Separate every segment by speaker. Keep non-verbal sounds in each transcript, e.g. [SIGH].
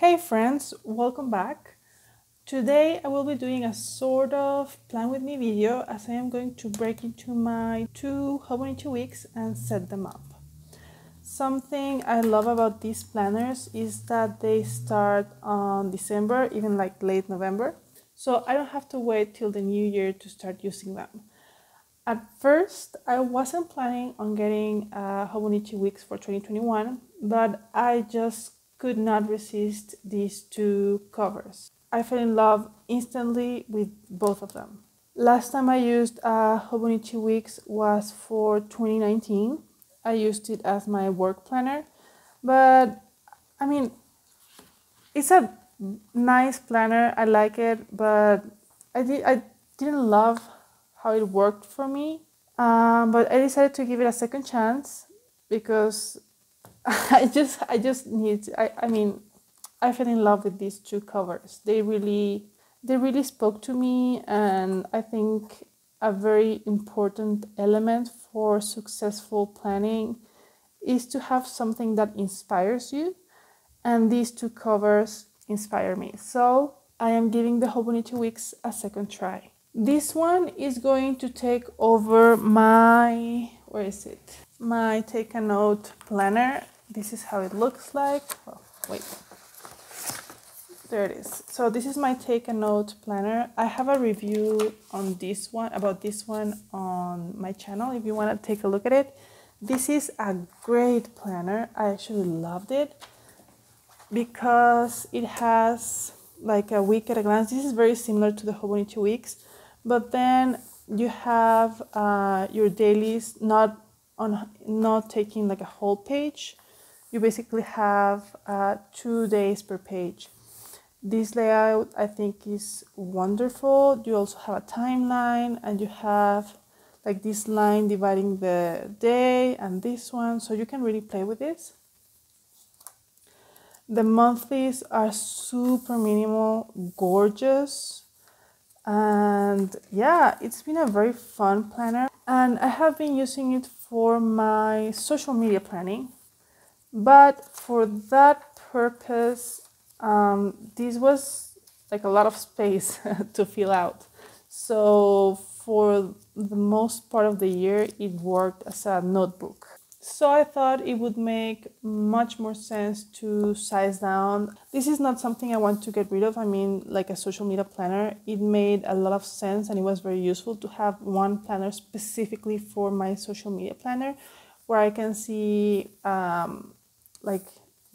Speaker 1: Hey friends, welcome back. Today I will be doing a sort of plan with me video as I am going to break into my two Hobonichi weeks and set them up. Something I love about these planners is that they start on December, even like late November, so I don't have to wait till the new year to start using them. At first, I wasn't planning on getting uh, Hobonichi Weeks for 2021, but I just could not resist these two covers. I fell in love instantly with both of them. Last time I used uh, Hobonichi Weeks was for 2019. I used it as my work planner, but I mean, it's a nice planner. I like it, but I did I didn't love how it worked for me. Um, but I decided to give it a second chance because [LAUGHS] I just I just need I, I mean I fell in love with these two covers. They really they really spoke to me and I think a very important element for successful planning is to have something that inspires you and these two covers inspire me. So I am giving the Hobonichi Weeks a second try. This one is going to take over my, where is it? My take a note planner. This is how it looks like. Oh, wait. There it is. So this is my take a note planner. I have a review on this one, about this one on my channel if you want to take a look at it. This is a great planner. I actually loved it because it has like a week at a glance. This is very similar to the Hobonichi Weeks but then you have uh, your dailies not on not taking like a whole page you basically have uh, two days per page. This layout i think is wonderful. You also have a timeline and you have like this line dividing the day and this one so you can really play with this. The monthlies are super minimal gorgeous and yeah it's been a very fun planner. And i have been using it for my social media planning but for that purpose um, this was like a lot of space [LAUGHS] to fill out so for the most part of the year it worked as a notebook so I thought it would make much more sense to size down. This is not something I want to get rid of. I mean, like a social media planner, it made a lot of sense and it was very useful to have one planner specifically for my social media planner where I can see, um, like,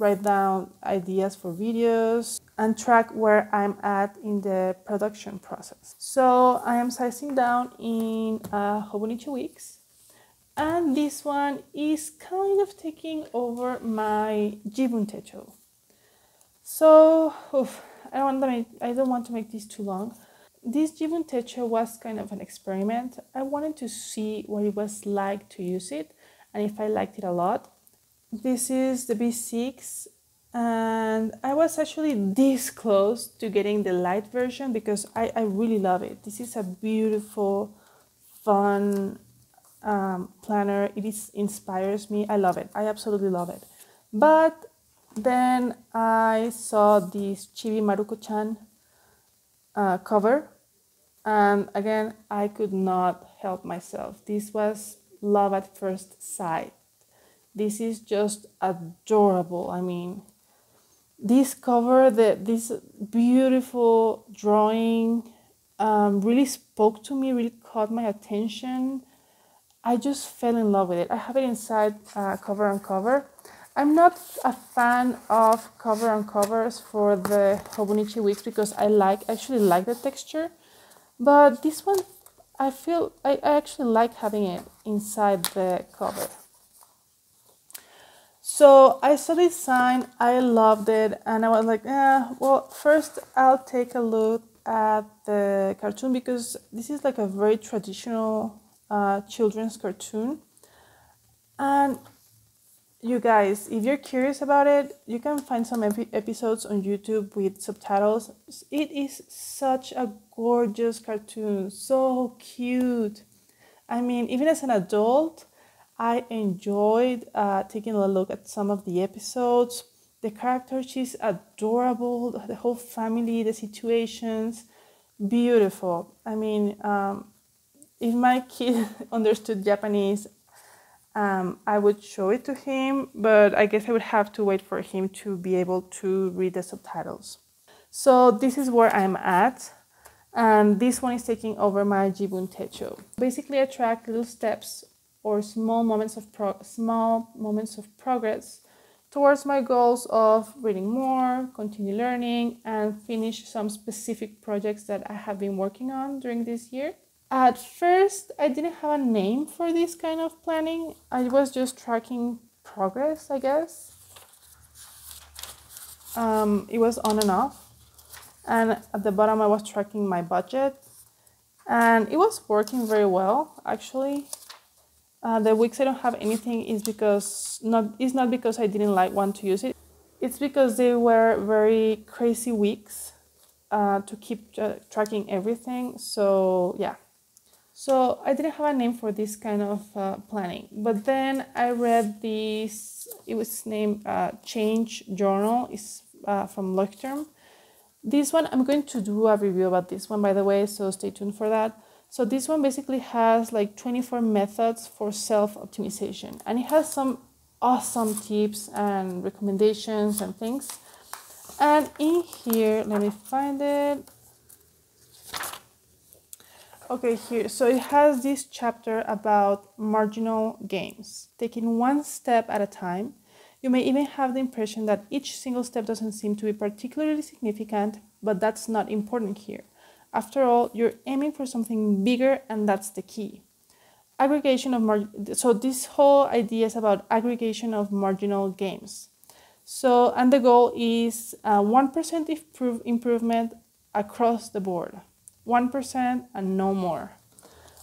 Speaker 1: write down ideas for videos and track where I'm at in the production process. So I am sizing down in uh, Hobonichi Weeks and this one is kind of taking over my Jibun Techo. So oof, I don't want to make, I don't want to make this too long. This Jibun Techo was kind of an experiment. I wanted to see what it was like to use it and if I liked it a lot. This is the B6 and I was actually this close to getting the light version because I, I really love it. This is a beautiful, fun, um, planner. It is inspires me. I love it. I absolutely love it. But then I saw this Chibi Maruko-chan uh, cover, and again I could not help myself. This was love at first sight. This is just adorable. I mean, this cover, the this beautiful drawing, um, really spoke to me. Really caught my attention I just fell in love with it. I have it inside uh, cover on cover. I'm not a fan of cover on covers for the Hobonichi Weeks because I like actually like the texture, but this one I feel I, I actually like having it inside the cover. So I saw this sign, I loved it, and I was like, yeah, well, first I'll take a look at the cartoon because this is like a very traditional uh, children's cartoon. And you guys, if you're curious about it, you can find some epi- episodes on YouTube with subtitles. It is such a gorgeous cartoon, so cute. I mean, even as an adult, I enjoyed uh, taking a look at some of the episodes. the character, she's adorable. The whole family, the situations, beautiful. I mean, um, if my kid [LAUGHS] understood Japanese, um, I would show it to him, but I guess I would have to wait for him to be able to read the subtitles. So this is where I'm at, and this one is taking over my Jibun Techo. Basically, I track little steps or small moments of small moments of progress towards my goals of reading more, continue learning, and finish some specific projects that I have been working on during this year. At first, I didn't have a name for this kind of planning. I was just tracking progress, I guess. Um, it was on and off. And at the bottom, I was tracking my budget. And it was working very well, actually. Uh, the weeks I don't have anything is because not it's not because I didn't like want to use it. It's because they were very crazy weeks uh, to keep uh, tracking everything. So yeah, so I didn't have a name for this kind of uh, planning, but then I read this. It was named uh, Change Journal. It's uh, from Leuchtturm. This one I'm going to do a review about this one, by the way. So stay tuned for that. So this one basically has like 24 methods for self optimization, and it has some awesome tips and recommendations and things. And in here, let me find it. Okay, here. So it has this chapter about marginal gains, taking one step at a time. You may even have the impression that each single step doesn't seem to be particularly significant, but that's not important here. After all, you're aiming for something bigger, and that's the key. Aggregation of mar- so this whole idea is about aggregation of marginal gains. So and the goal is uh, one percent improve, improvement across the board. 1% and no more.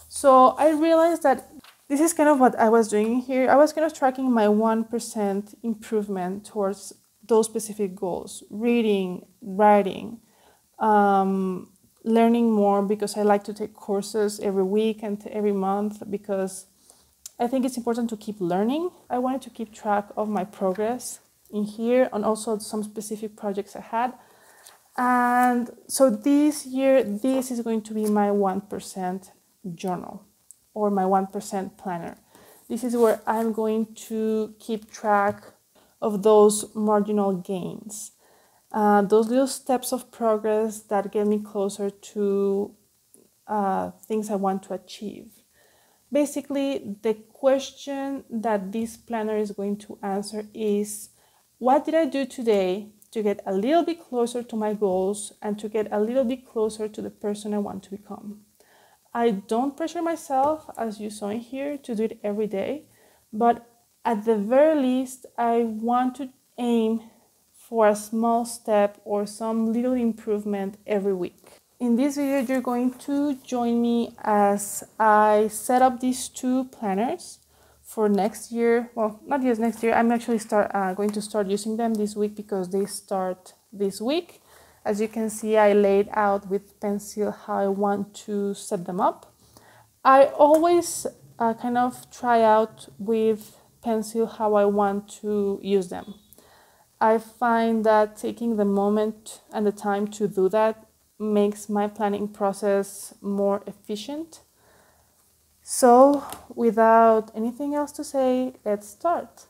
Speaker 1: So I realized that this is kind of what I was doing here. I was kind of tracking my 1% improvement towards those specific goals reading, writing, um, learning more because I like to take courses every week and every month because I think it's important to keep learning. I wanted to keep track of my progress in here and also some specific projects I had. And so this year, this is going to be my 1% journal or my 1% planner. This is where I'm going to keep track of those marginal gains, uh, those little steps of progress that get me closer to uh, things I want to achieve. Basically, the question that this planner is going to answer is What did I do today to get a little bit closer to my goals and to get a little bit closer to the person I want to become. I don't pressure myself, as you saw in here, to do it every day, but at the very least, I want to aim for a small step or some little improvement every week. In this video, you're going to join me as I set up these two planners for next year. Well not just next year i'm actually start uh, going to start using them this week because they start this week. As you can see i laid out with pencil how i want to set them up. I always uh, kind of try out with pencil how i want to use them i find that taking the moment and the time to do that makes my planning process more efficient so, without anything else to say, let's start.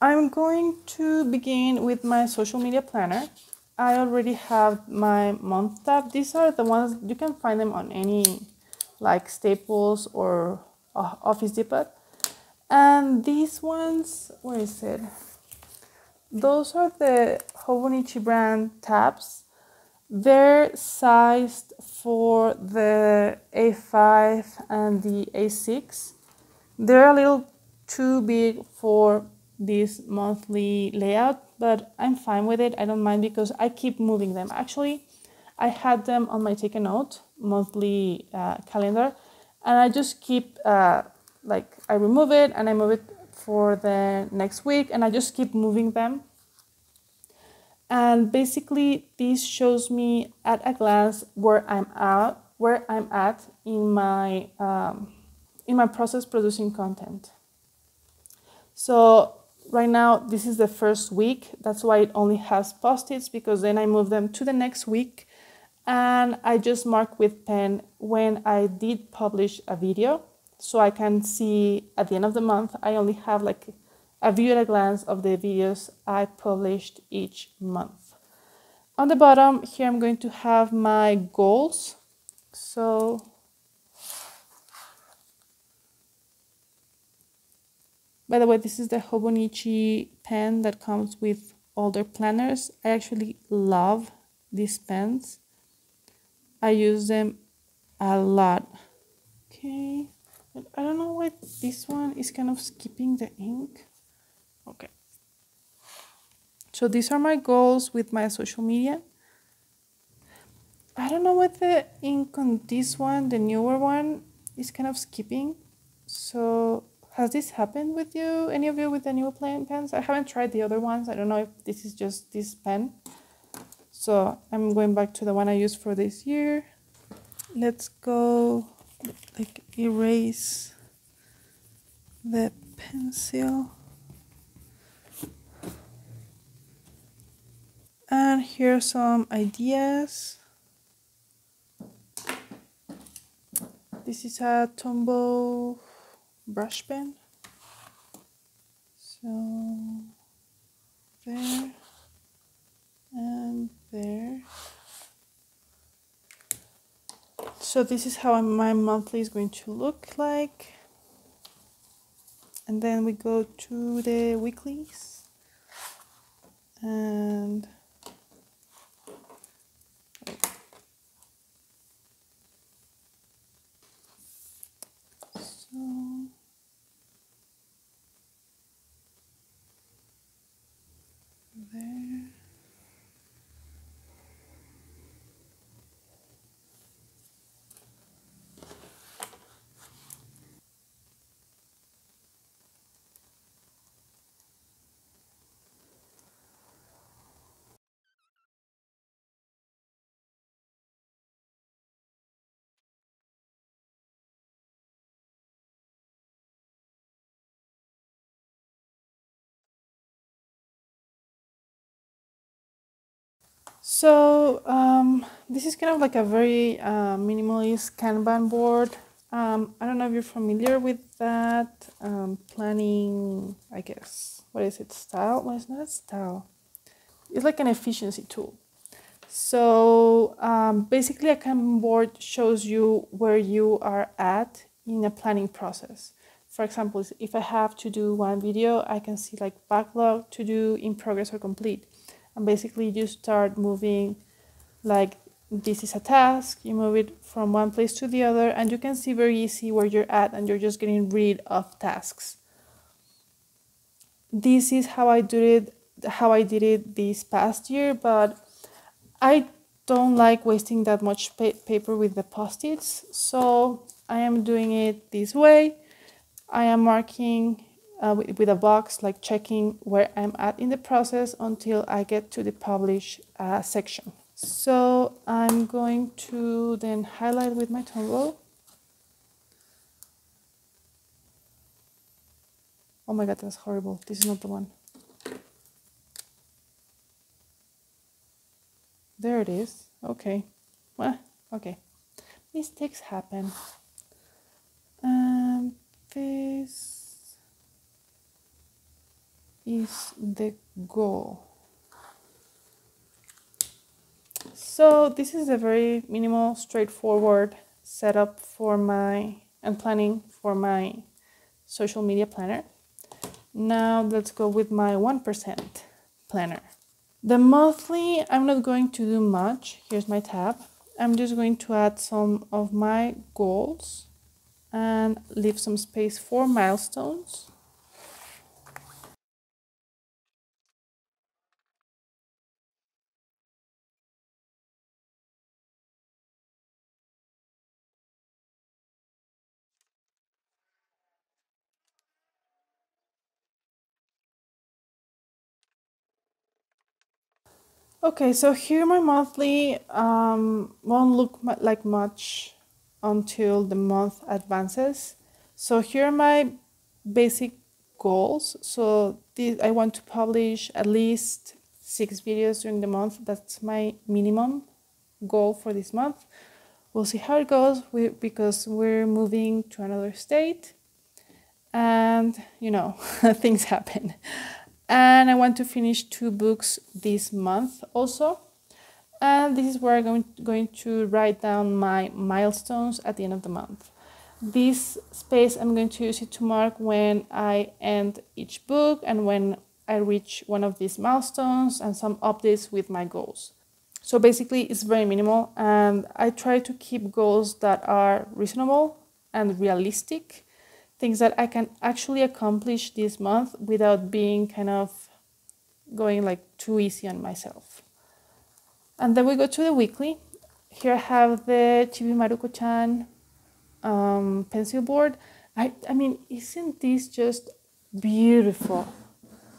Speaker 1: I'm going to begin with my social media planner. I already have my month tab. These are the ones you can find them on any like Staples or Office Depot. And these ones, where is it? Those are the Hobonichi brand tabs. They're sized for the A5 and the A6. They're a little too big for this monthly layout, but I'm fine with it. I don't mind because I keep moving them. Actually, I had them on my take a note monthly uh, calendar, and I just keep uh, like I remove it and I move it for the next week, and I just keep moving them and basically this shows me at a glance where I'm at where I'm at in my um, in my process producing content. So right now this is the first week. That's why it only has post-its because then I move them to the next week and I just mark with pen when I did publish a video so I can see at the end of the month I only have like a view at a glance of the videos I published each month. On the bottom here I'm going to have my goals. So by the way, this is the Hobonichi pen that comes with their planners. I actually love these pens. I use them a lot. Okay, I don't know why this one is kind of skipping the ink. Okay. So these are my goals with my social media. I don't know what the ink on this one, the newer one, is kind of skipping. So has this happened with you, any of you with the new pens? I haven't tried the other ones. I don't know if this is just this pen. So I'm going back to the one I used for this year. Let's go like erase the pencil. And here are some ideas. This is a Tombow brush pen. So there and there. So this is how my monthly is going to look like. And then we go to the weeklies. And so So um, this is kind of like a very uh, minimalist Kanban board. Um, I don't know if you're familiar with that um, planning, I guess. What is it? Style? Well, it's not a style. It's like an efficiency tool. So um, basically, a Kanban board shows you where you are at in a planning process. For example, if I have to do one video, I can see like backlog, to do, in progress, or complete and basically you start moving like this is a task you move it from one place to the other and you can see very easy where you're at and you're just getting rid of tasks. This is how i did it how i did it this past year but i don't like wasting that much pa paper with the post-its so i am doing it this way. I am marking uh, with, with, a box, like checking where I'm at in the process until I get to the publish uh, section. So I'm going to then highlight with my Tombow. Oh my god, that's horrible. This is not the one. There it is. Okay. Well, okay. Mistakes happen. And this is the goal. So this is a very minimal, straightforward setup for my and planning for my social media planner. Now let's go with my 1% planner. The monthly, I'm not going to do much. Here's my tab. I'm just going to add some of my goals and leave some space for milestones. Okay, so here my monthly um, won't look like much until the month advances. So here are my basic goals. So this, I want to publish at least six videos during the month. That's my minimum goal for this month. We'll see how it goes we, because we're moving to another state and you know, [LAUGHS] things happen. And I want to finish two books this month also. And this is where I'm going, going to write down my milestones at the end of the month. This space, I'm going to use it to mark when I end each book and when I reach one of these milestones and some updates with my goals. So basically, it's very minimal, and I try to keep goals that are reasonable and realistic, things that I can actually accomplish this month without being kind of going like too easy on myself. And then we go to the weekly. Here I have the Chibi Maruko chan um, pencil board. I, I mean, isn't this just beautiful?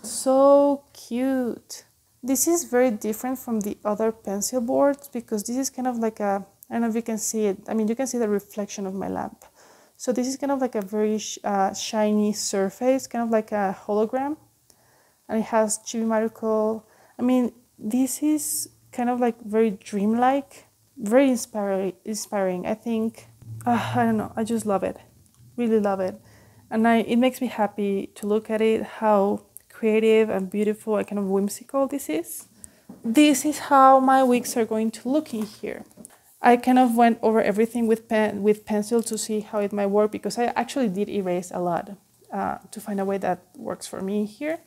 Speaker 1: So cute. This is very different from the other pencil boards because this is kind of like a, I don't know if you can see it. I mean, you can see the reflection of my lamp. So this is kind of like a very uh, shiny surface, kind of like a hologram. And it has Chibi Maruko. I mean, this is kind of like very dreamlike, very inspiring. Inspiring. I think uh, I don't know. I just love it, really love it, and I it makes me happy to look at it. How creative and beautiful and kind of whimsical this is. This is how my weeks are going to look in here. I kind of went over everything with pen with pencil to see how it might work because I actually did erase a lot uh, to find a way that works for me here.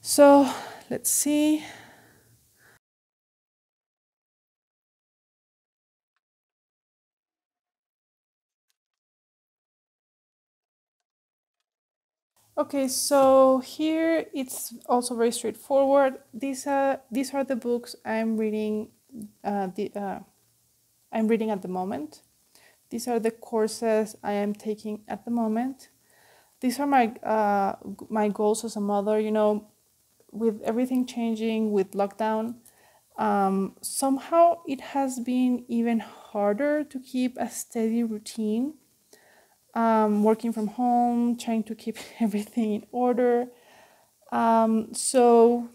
Speaker 1: So let's see. Okay, so here it's also very straightforward. These are these are the books I'm reading. Uh, the uh, I'm reading at the moment. These are the courses I am taking at the moment. These are my uh, my goals as a mother. You know, with everything changing with lockdown, um, somehow it has been even harder to keep a steady routine um, working from home, trying to keep [LAUGHS] everything in order. Um, so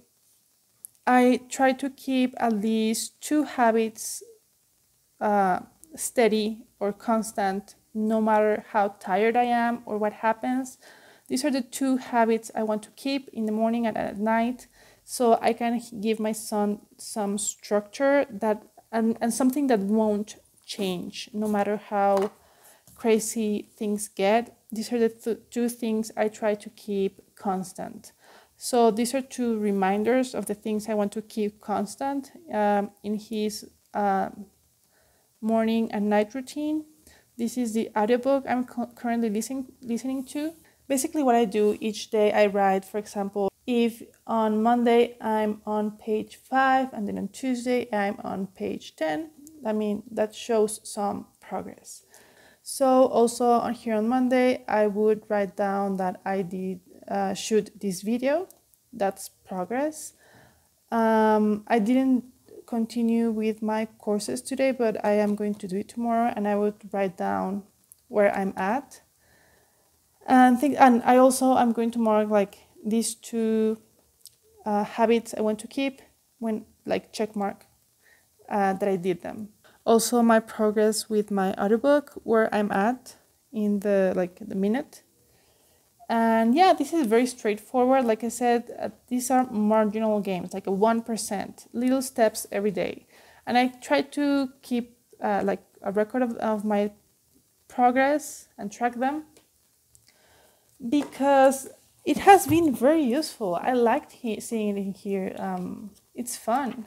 Speaker 1: I try to keep at least two habits uh, steady or constant, no matter how tired I am or what happens. These are the two habits I want to keep in the morning and at night so I can give my son some structure that and, and something that won't change no matter how crazy things get, these are the th two things I try to keep constant. So these are two reminders of the things I want to keep constant um, in his uh, morning and night routine. This is the audiobook I'm currently listening listening to. Basically, what I do each day, I write, for example, if on Monday I'm on page five and then on Tuesday I'm on page 10, I mean, that shows some progress. So also on here on Monday, I would write down that I did uh, shoot this video. That's progress. Um, I didn't continue with my courses today, but I am going to do it tomorrow, and I would write down where I'm at. And think, and I also I'm going to mark like these two uh, habits I want to keep when like check mark uh, that I did them also my progress with my audiobook where i'm at in the like the minute and yeah this is very straightforward. Like i said uh, these are marginal gains like a 1% little steps every day. And i try to keep uh, like a record of, of my progress and track them because it has been very useful. I liked he- seeing it in here. Um, it's fun.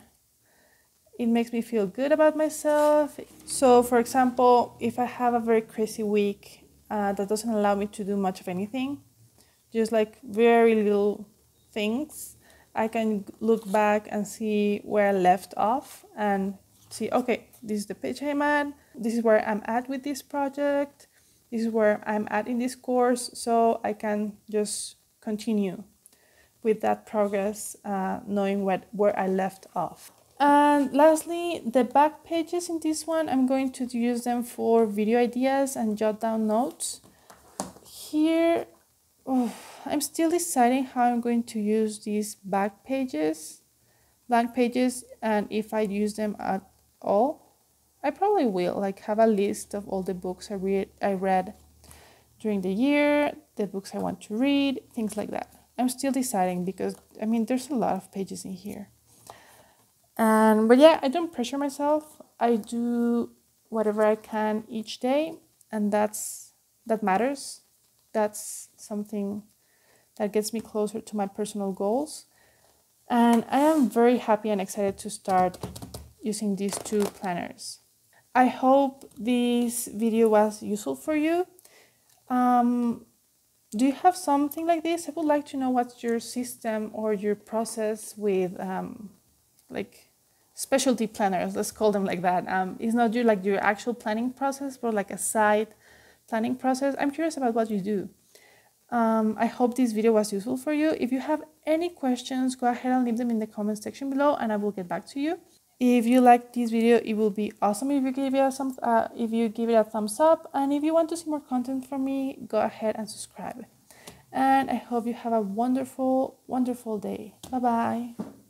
Speaker 1: It makes me feel good about myself. So, for example, if I have a very crazy week uh, that doesn't allow me to do much of anything, just like very little things, I can look back and see where I left off and see, okay, this is the page I'm at, this is where I'm at with this project, this is where I'm at in this course, so I can just continue with that progress, uh, knowing what where I left off. And lastly, the back pages in this one, I'm going to use them for video ideas and jot down notes. Here, oh, I'm still deciding how I'm going to use these back pages, blank pages, and if I use them at all. I probably will like have a list of all the books I read I read during the year, the books I want to read, things like that. I'm still deciding because I mean there's a lot of pages in here. And but yeah, I don't pressure myself. I do whatever I can each day and that's that matters. That's something that gets me closer to my personal goals. And I am very happy and excited to start using these two planners. I hope this video was useful for you. Um, do you have something like this? I would like to know what's your system or your process with um, like specialty planners. Let's call them like that. Um, it's not your like your actual planning process, but like a side planning process. I'm curious about what you do. Um, I hope this video was useful for you. If you have any questions, go ahead and leave them in the comment section below and I will get back to you. If you like this video, it will be awesome if you give it a some uh, if you give it a thumbs up. And if you want to see more content from me, go ahead and subscribe. And I hope you have a wonderful, wonderful day. Bye bye.